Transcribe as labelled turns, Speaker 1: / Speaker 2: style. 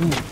Speaker 1: Ooh.